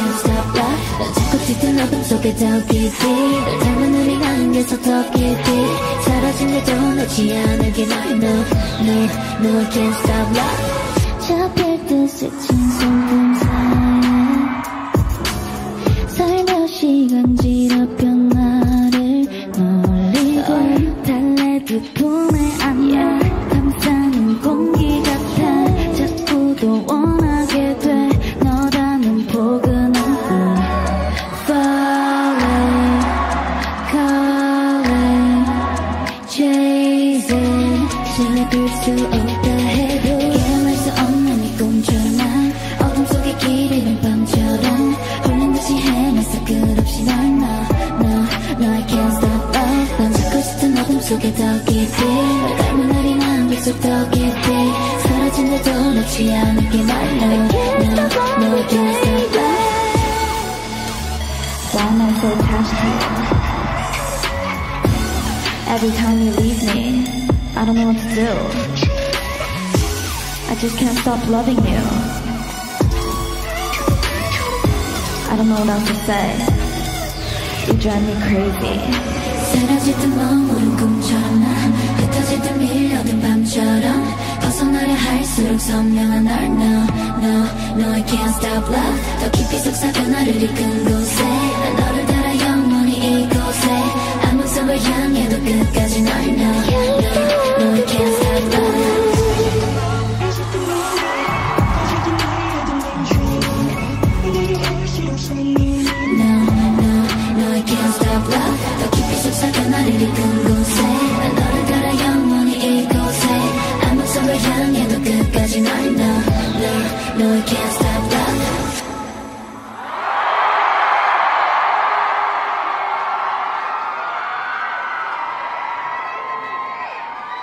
Can't stop love 넌 자꾸 짙은 어둠 속에 더 깊이 널 닮은 우리 안겨서 더 깊이 사라진데도 놓지 않을게. 널 No, no, no I can't stop love. 잡힐 듯 스친 손금 사이에 살며시 간지럽혀 나를 놀리고 달래도 품 실례될 수 없다 해도 깨어날 수 없는 이 꿈처럼 어둠 속에 길 잃은 밤처럼 홀린 듯이 헤맸어 끝없이 널 No, no, no I can't stop love 넌 자꾸 짙은 어둠 속에 더 깊이 널 닮은 우린 한빛속 더 깊이 사라진데도 놓지 않을게 널 No, no, no I can't stop love Why am I so attached to you? Every time you leave me, I don't know what to do. I just can't stop loving you. I don't know what else to say. You drive me crazy. 사라질 듯 머무른 꿈처럼 난 흩어질 듯 밀려든 밤처럼 벗어나려 할수록 선명한 널 No, no, no I can't stop love 더 깊이 속삭여 나를 이끈 곳에 난 너를 따라 영원히 이곳에 암흑성을 향해도 끝까지 No, I can't